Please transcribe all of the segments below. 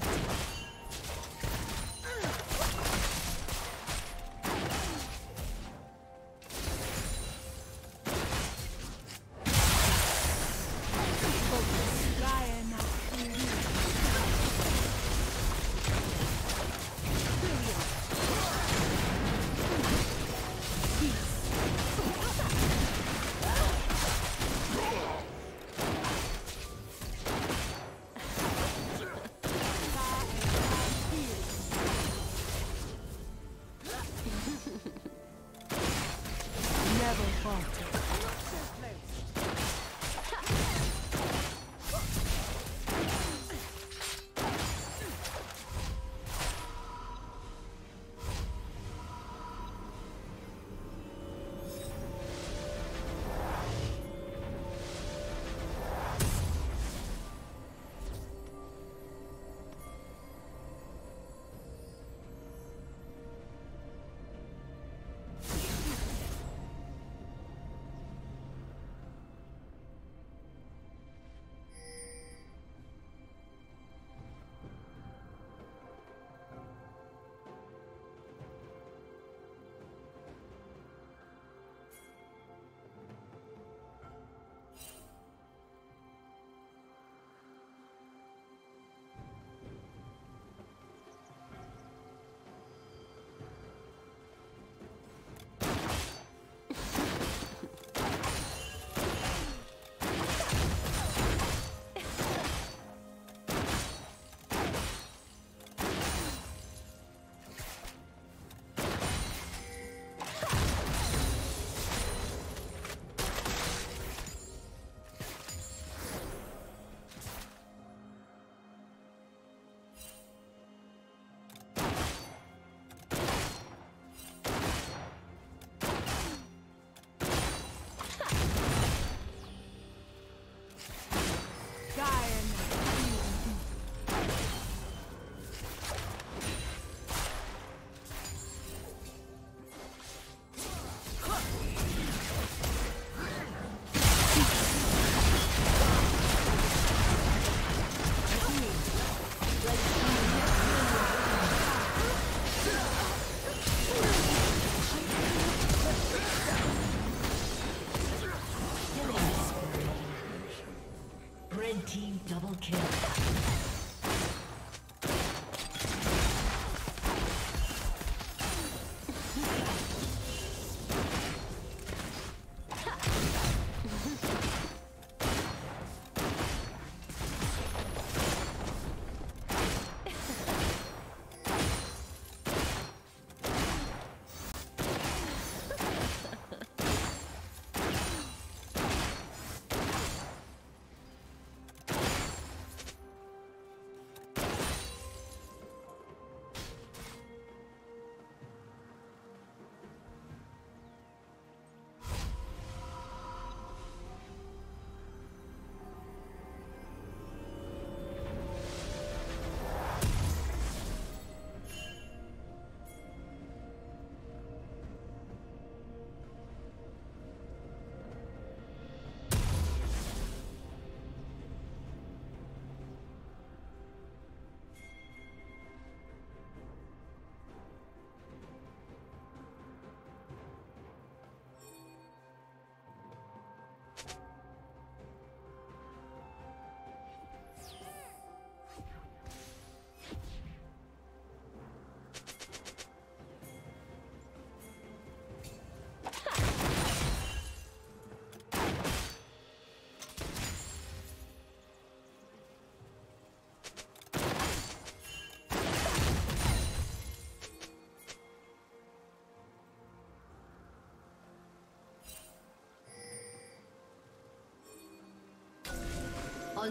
Never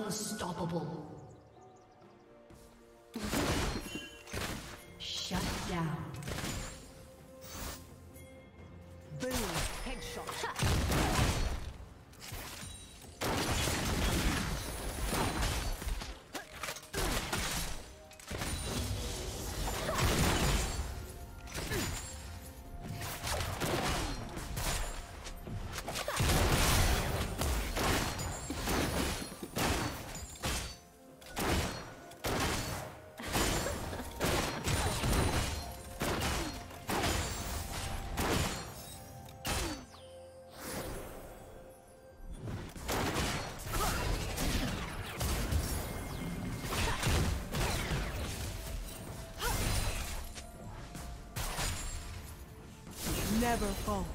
Unstoppable. Never falter.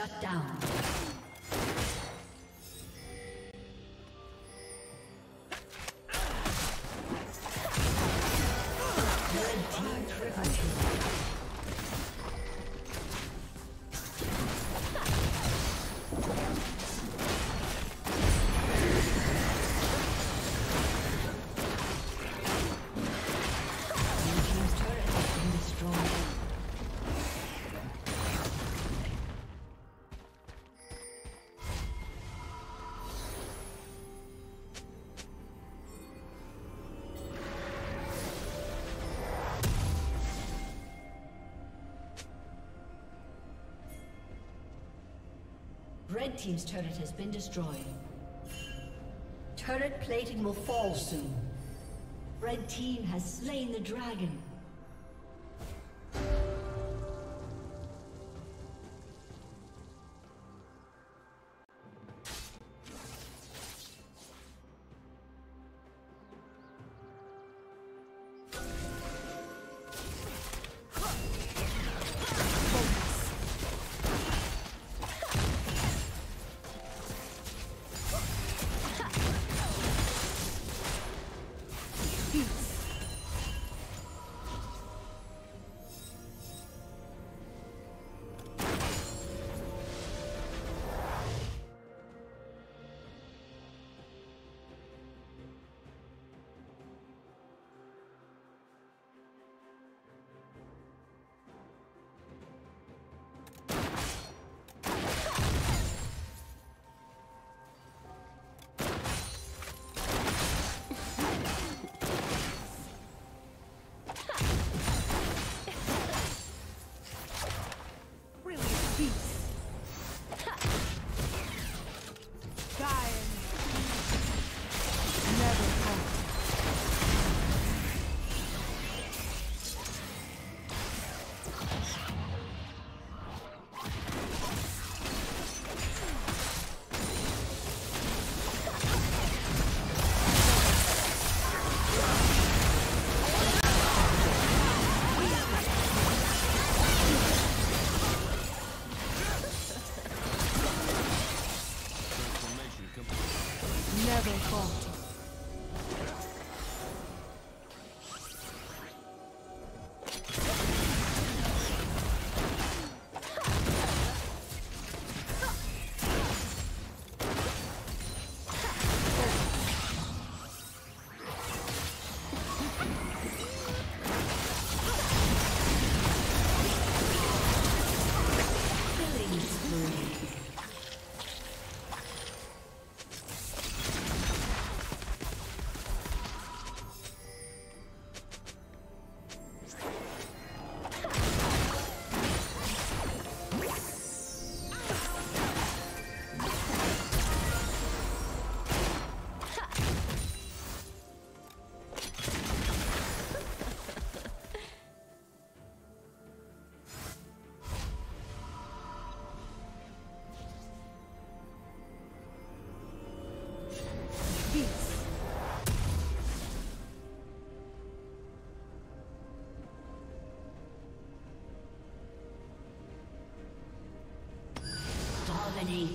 Shut down. Red Team's turret has been destroyed. Turret plating will fall soon. Red Team has slain the dragon. never fall.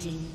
Dominating.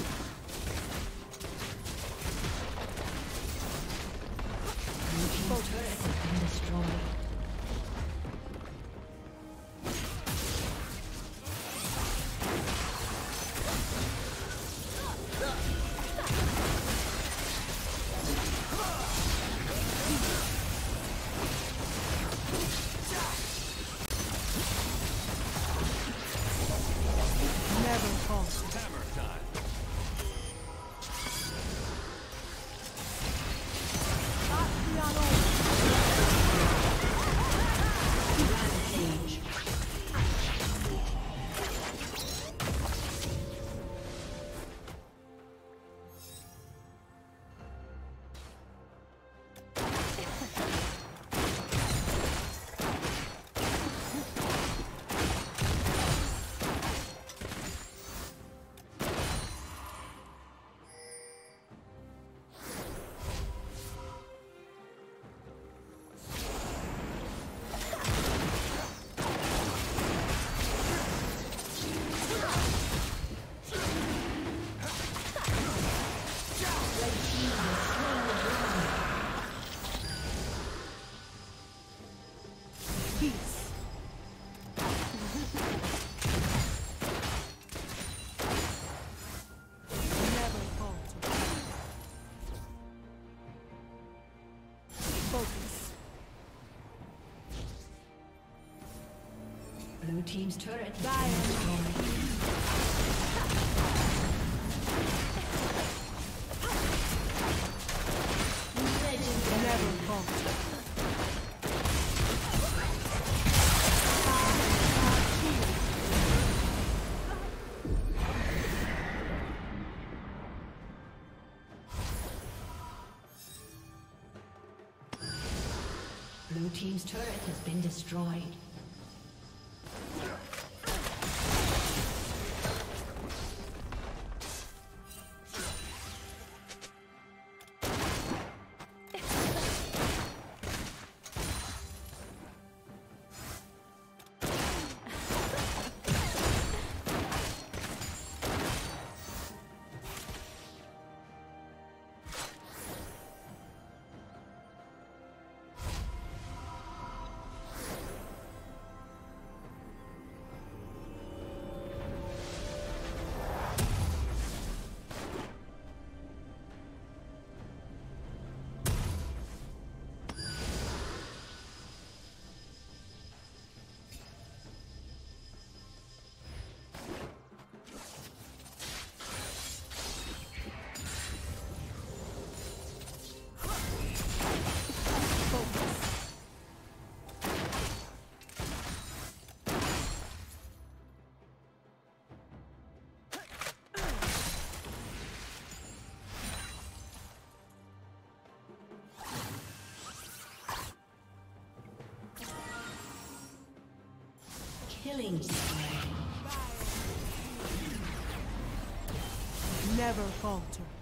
Team's turret. Blue Team's turret has been destroyed. Killing. Never falter.